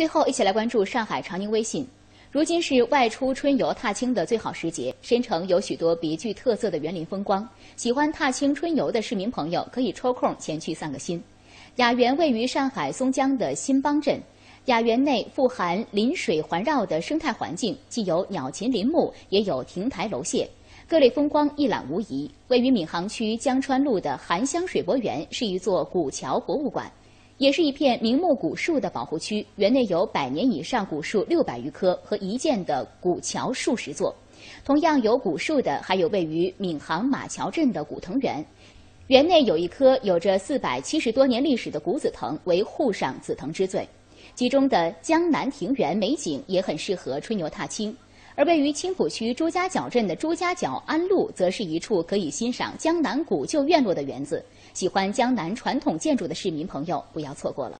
最后，一起来关注上海长宁微信。如今是外出春游踏青的最好时节，申城有许多别具特色的园林风光。喜欢踏青春游的市民朋友可以抽空前去散个心。雅园位于上海松江的新邦镇，雅园内富含临水环绕的生态环境，既有鸟禽林木，也有亭台楼榭，各类风光一览无遗。位于闵行区江川路的含香水博园是一座古桥博物馆。也是一片名木古树的保护区，园内有百年以上古树六百余棵和一建的古桥数十座。同样有古树的，还有位于闵行马桥镇的古藤园。园内有一棵有着四百七十多年历史的古紫藤，为沪上紫藤之最。其中的江南庭园美景也很适合春游踏青。而位于青浦区朱家角镇的朱家角安路，则是一处可以欣赏江南古旧院落的园子。喜欢江南传统建筑的市民朋友，不要错过了。